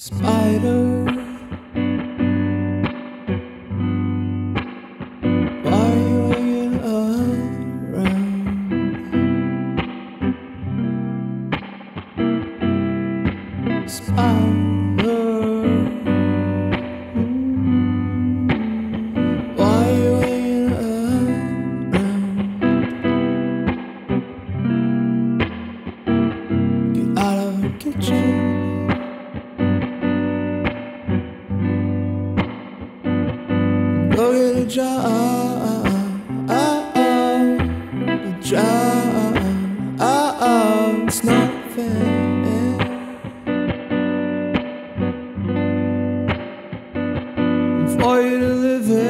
Spider. Why you hanging around? Spider. drown. Drown. It's not fair. For you to live in.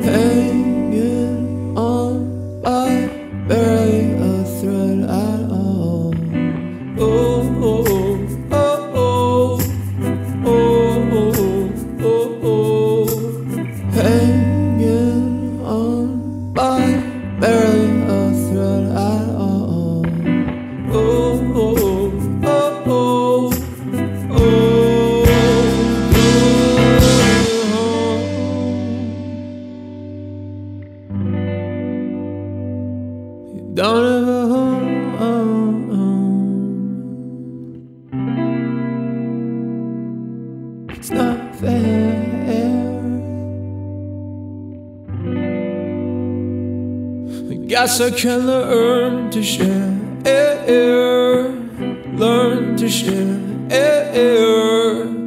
Hanging on by barely a thread at all. Oh, oh, oh, oh, oh, oh, oh, oh. Hanging on by barely. Yes, I can learn to share air, learn to share air.